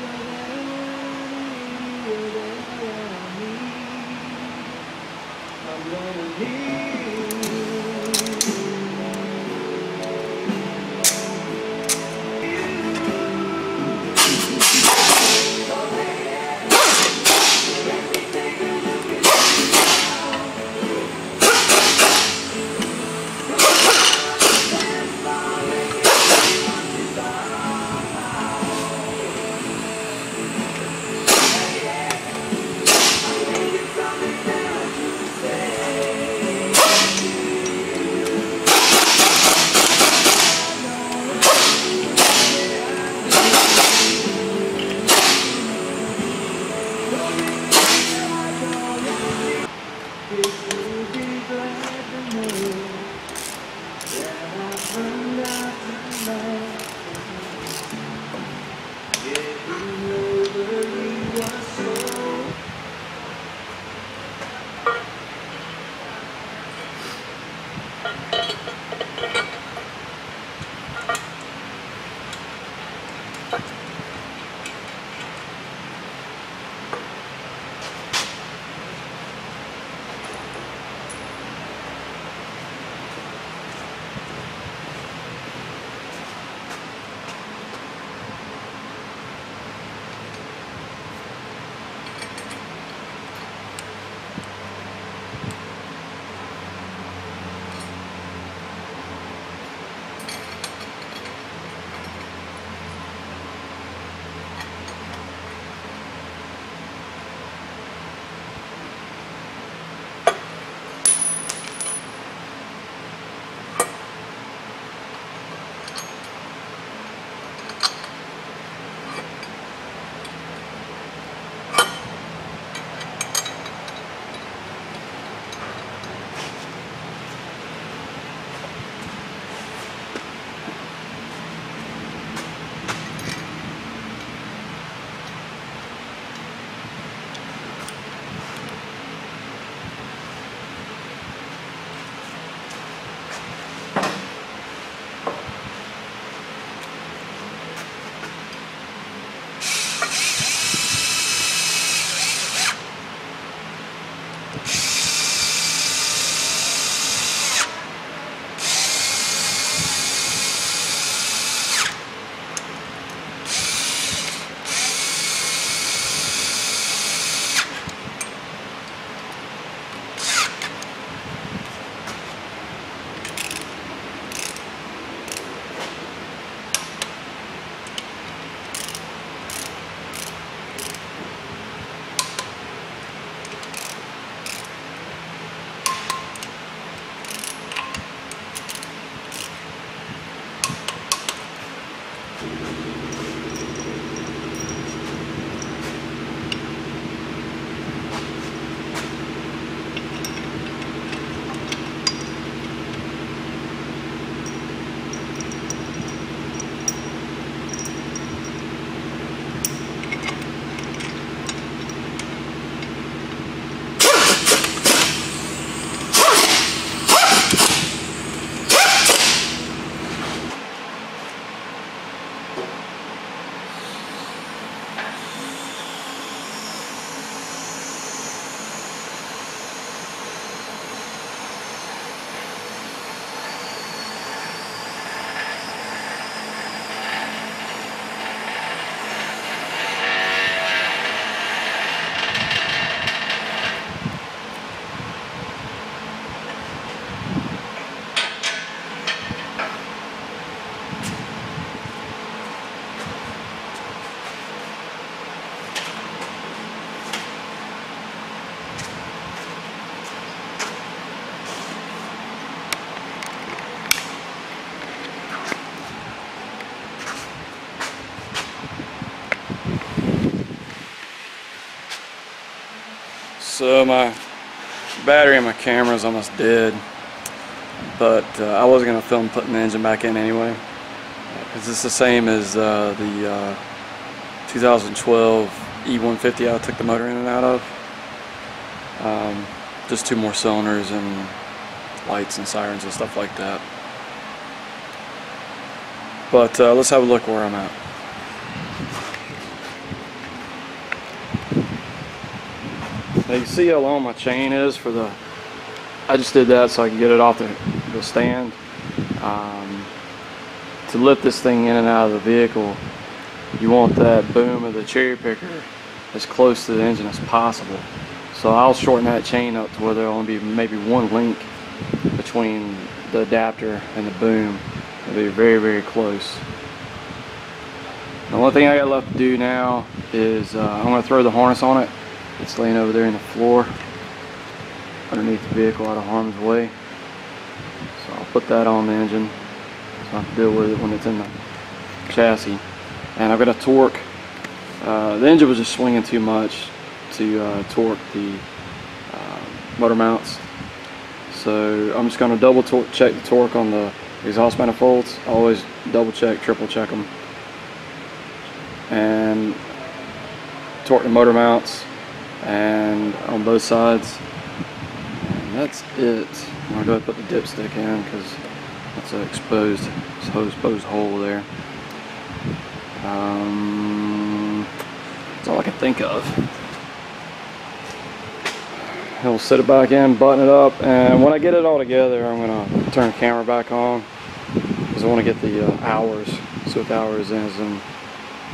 I'm gonna need So my battery in my camera is almost dead, but uh, I was going to film putting the engine back in anyway. Because it's the same as uh, the uh, 2012 E150 I took the motor in and out of. Um, just two more cylinders and lights and sirens and stuff like that. But uh, let's have a look where I'm at. You see how long my chain is for the I just did that so I can get it off the, the stand. Um, to lift this thing in and out of the vehicle you want that boom of the cherry picker as close to the engine as possible. So I'll shorten that chain up to where there'll only be maybe one link between the adapter and the boom. It'll be very very close. The only thing I got left to do now is uh, I'm going to throw the harness on it it's laying over there in the floor underneath the vehicle out of harm's way. So I'll put that on the engine so I can deal with it when it's in the chassis. And I've got a torque. Uh, the engine was just swinging too much to uh, torque the uh, motor mounts. So I'm just going to double check the torque on the exhaust manifolds. Always double check, triple check them. And torque the motor mounts and on both sides. And that's it. Go ahead and put the dipstick in? Because that's an exposed exposed hole there. Um, that's all I can think of. He'll set it back in button it up and when I get it all together I'm gonna turn the camera back on. Because I want to get the uh, hours see what the hours is and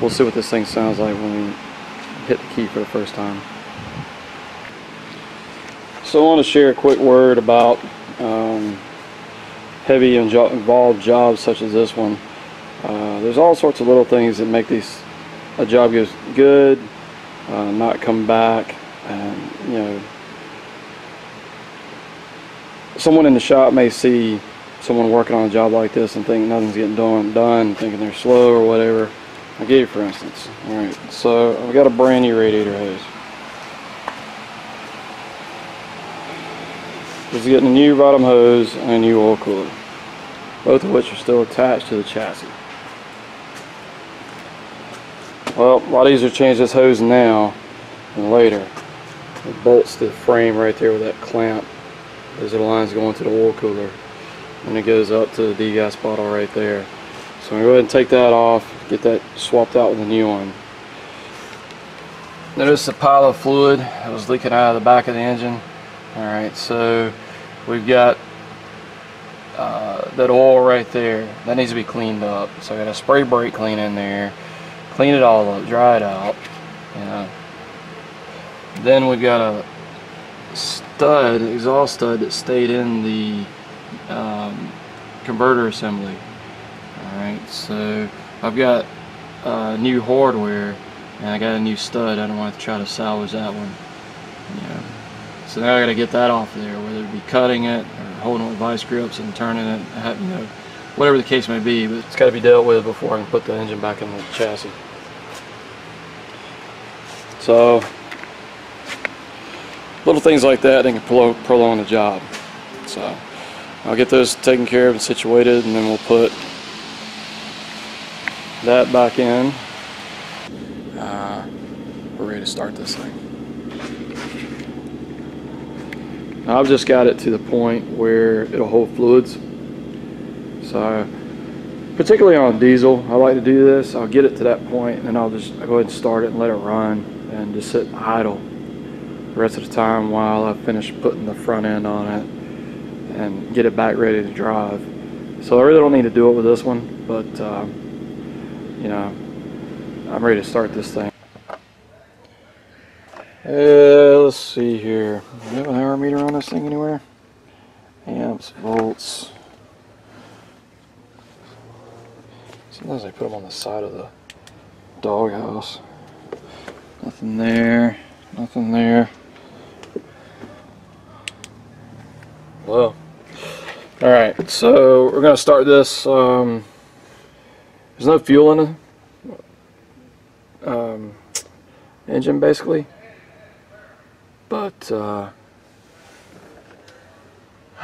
we'll see what this thing sounds like when we hit the key for the first time so I want to share a quick word about um, heavy and involved jobs such as this one. Uh, there's all sorts of little things that make these a job goes good, uh, not come back, and you know someone in the shop may see someone working on a job like this and think nothing's getting done, done thinking they're slow or whatever. I give you for instance. All right, so I've got a brand new radiator hose. Is getting a new bottom hose and a new oil cooler, both of which are still attached to the chassis. Well, a lot easier to change this hose now than later. It bolts to the frame right there with that clamp. Those are the lines going to the oil cooler. And it goes up to the degas bottle right there. So I'm going to go ahead and take that off, get that swapped out with a new one. Notice the pile of fluid that was leaking out of the back of the engine. Alright, so we've got uh, that oil right there. That needs to be cleaned up. So I got a spray brake clean in there. Clean it all up dry it out you know. Then we've got a stud exhaust stud that stayed in the um, converter assembly. Alright so I've got uh, new hardware and I got a new stud. I don't want to try to salvage that one you know so now I got to get that off there, whether it be cutting it or holding it with vice grips and turning it, you know, whatever the case may be. But it's got to be dealt with before I can put the engine back in the chassis. So little things like that they can prolong the job. So I'll get those taken care of and situated, and then we'll put that back in. Uh, we're ready to start this thing. I've just got it to the point where it'll hold fluids. So particularly on diesel, I like to do this. I'll get it to that point and then I'll just go ahead and start it and let it run and just sit idle the rest of the time while I finish putting the front end on it and get it back ready to drive. So I really don't need to do it with this one, but uh, you know, I'm ready to start this thing. Uh, let's see here. Do we have an hour meter on this thing anywhere? Amps, volts. Sometimes they put them on the side of the doghouse. Nothing there. Nothing there. Well, alright, so we're going to start this. Um, there's no fuel in the um, engine basically but uh,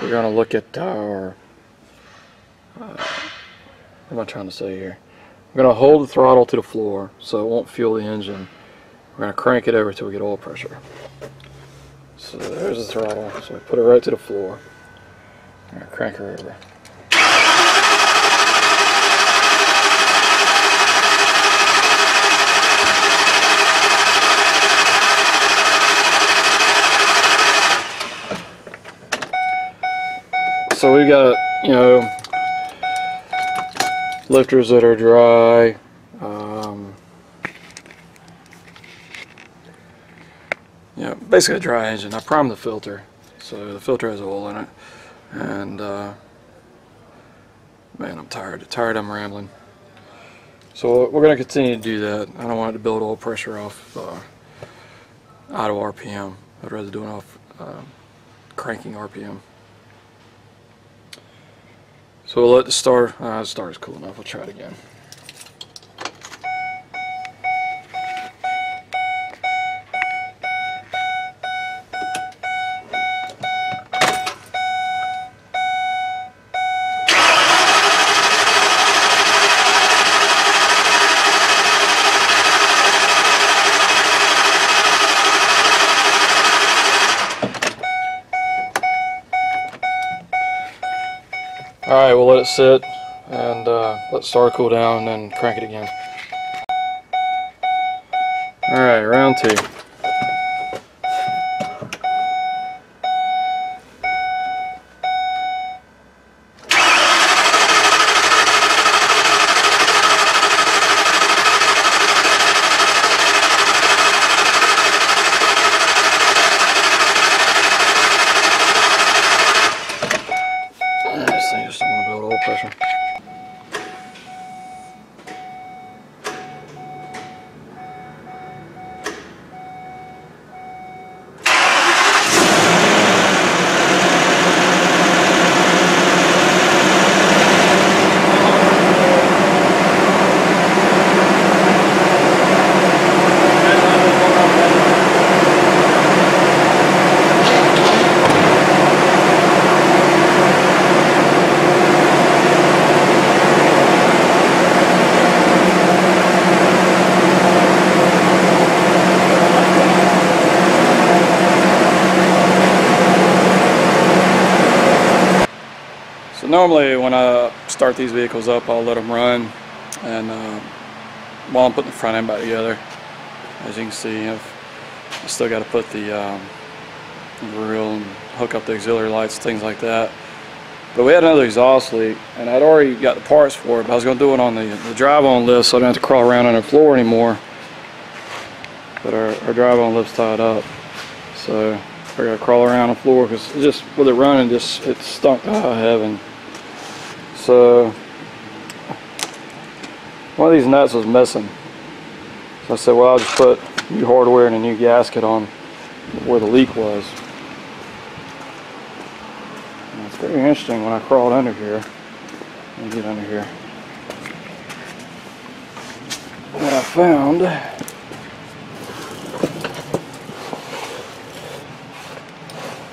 we're going to look at our uh, what am I trying to say here? We're going to hold the throttle to the floor so it won't fuel the engine. We're going to crank it over till we get oil pressure. So there's the throttle. So we put it right to the floor. Crank her over so we've got you know lifters that are dry um, yeah basically a dry engine. I primed the filter so the filter has oil in it and uh, man I'm tired tired I'm rambling. So we're gonna continue to do that. I don't want it to build oil pressure off uh, out of RPM I'd rather do it off uh, cranking RPM so we'll let the star, uh, the star is cool enough, we'll try it again. Sit and uh, let star cool down and then crank it again. Alright, round two. just don't want to build little pressure. Normally when I start these vehicles up, I'll let them run, and uh, while I'm putting the front end back together, as you can see, I've, still got to put the um, grill and hook up the auxiliary lights, things like that. But we had another exhaust leak, and I'd already got the parts for it, but I was going to do it on the, the drive-on lift so I don't have to crawl around on the floor anymore. But our, our drive-on lift's tied up, so I got to crawl around on the floor because just with it running, just it stunk to high heaven. So uh, one of these nuts was missing. So I said, well, I'll just put new hardware and a new gasket on where the leak was. And it's very interesting when I crawled under here. Let me get under here. What I found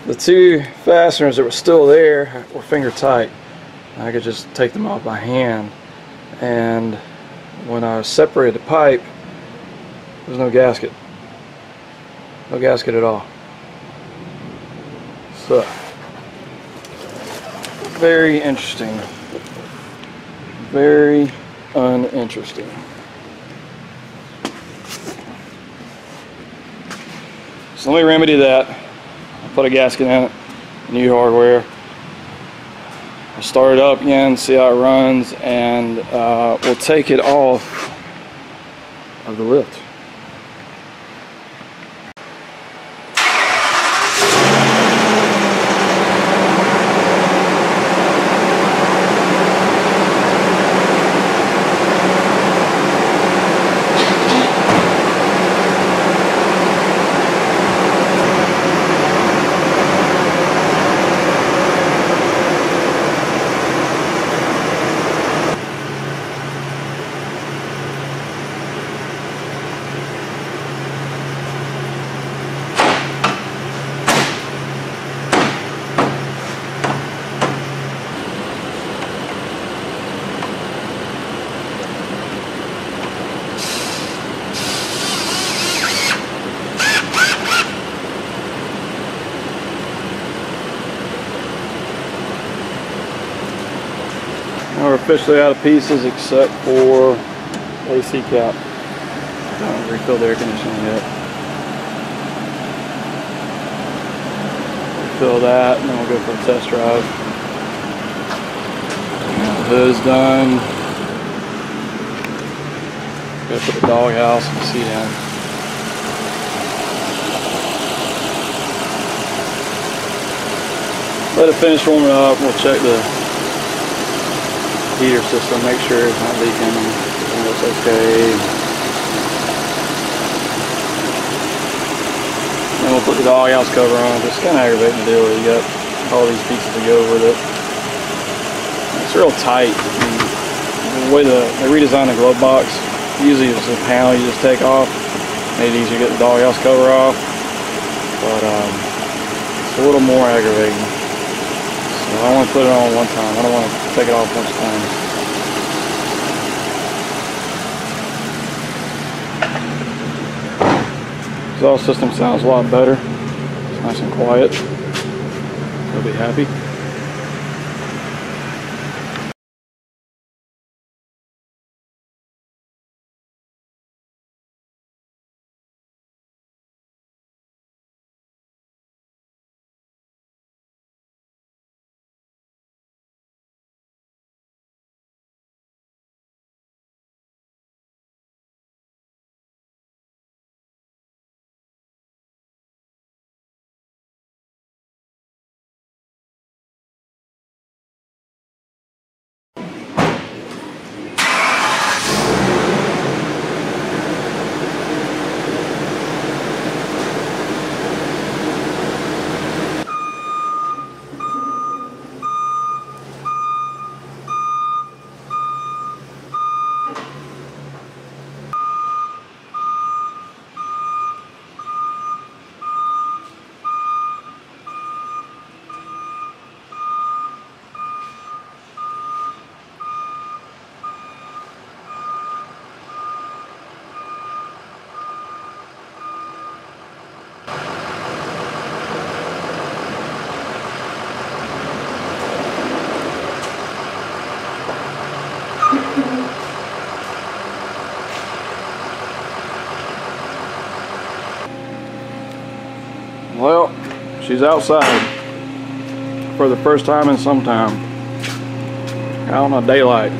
the two fasteners that were still there were finger tight. I could just take them off by hand. And when I separated the pipe there's no gasket. No gasket at all. So very interesting. Very uninteresting. So let me remedy that. I'll put a gasket in it new hardware Start it up again, see how it runs, and uh, we'll take it off of the lift. Officially out of pieces except for AC cap. Don't refill the air conditioning yet. Refill that and then we'll go for a test drive. Hood's done. Go for the doghouse and seat in. Let it finish warming up. We'll check the heater system, make sure it's not leaking. and it's okay. Then we'll put the doghouse cover on. It's kind of aggravating to deal with. You got all these pieces to go with it. It's real tight. The way the, they redesigned the glove box, usually it's a panel you just take off. Made it easier to get the doghouse cover off. But um, it's a little more aggravating. I want to put it on one time. I don't want to take it off much time. Exhaust system sounds a lot better. It's nice and quiet. I'll be happy. Well, she's outside for the first time in some time. Out on a daylight.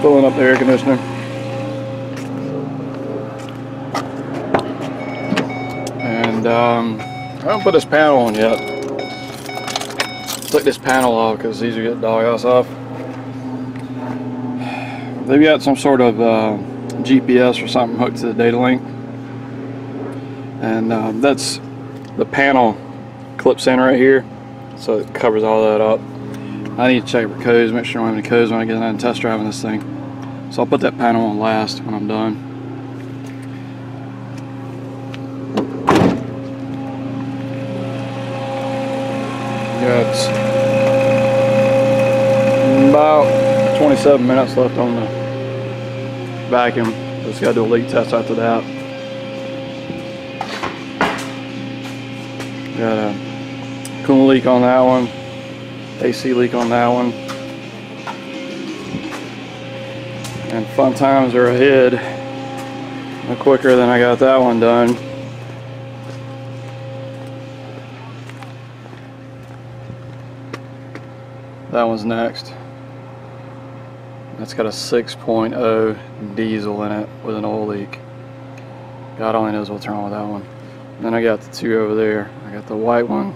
Filling up the air conditioner. And um, I haven't put this panel on yet. Took this panel off because easier to get the doghouse off. They've got some sort of uh, GPS or something hooked to the data link and um, that's the panel clips in right here. So it covers all that up. I need to check for codes make sure I don't have any codes when I get out and test driving this thing. So I'll put that panel on last when I'm done. Got about 27 minutes left on the vacuum. Just got to do a leak test after that coolant leak on that one, AC leak on that one. And fun times are ahead. No quicker than I got that one done. That one's next. That's got a 6.0 diesel in it with an oil leak. God only knows what's wrong with that one. Then I got the two over there. I got the white one.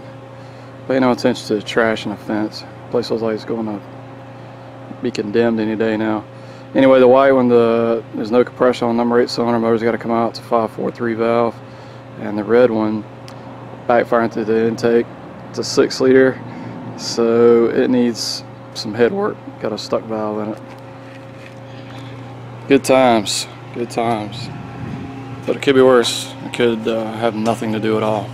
Pay no attention to the trash and the fence. Place looks like it's going to be condemned any day now. Anyway, the white one, the there's no compression on number 8 cylinder motor's got to come out. It's a 543 valve. And the red one, backfiring through the intake. It's a 6 liter, so it needs some head work. Got a stuck valve in it. Good times, good times. But it could be worse. It could uh, have nothing to do at all.